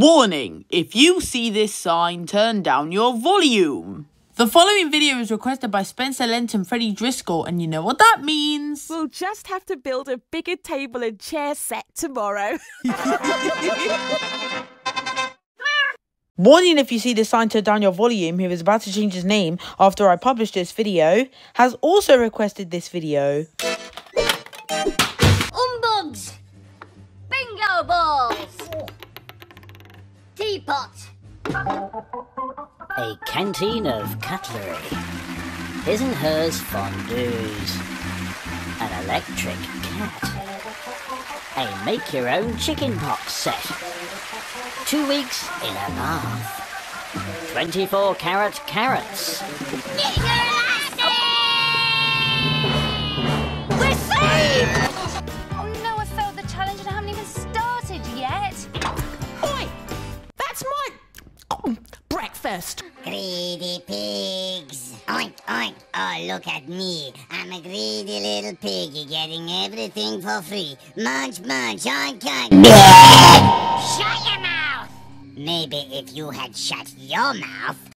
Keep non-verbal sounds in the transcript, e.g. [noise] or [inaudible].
Warning, if you see this sign, turn down your volume. The following video is requested by Spencer Lent and Freddie Driscoll, and you know what that means. We'll just have to build a bigger table and chair set tomorrow. [laughs] Warning if you see this sign turn down your volume, who is about to change his name after I publish this video, has also requested this video. Teapot! A canteen of cutlery. His and hers fondues. An electric cat. A make your own chicken pox set. Two weeks in a bath. 24 carat carrots. Breakfast. Greedy pigs! Oink, oink! Oh, look at me. I'm a greedy little piggy getting everything for free. Munch, munch, oink, oink. Shut your mouth! Maybe if you had shut your mouth,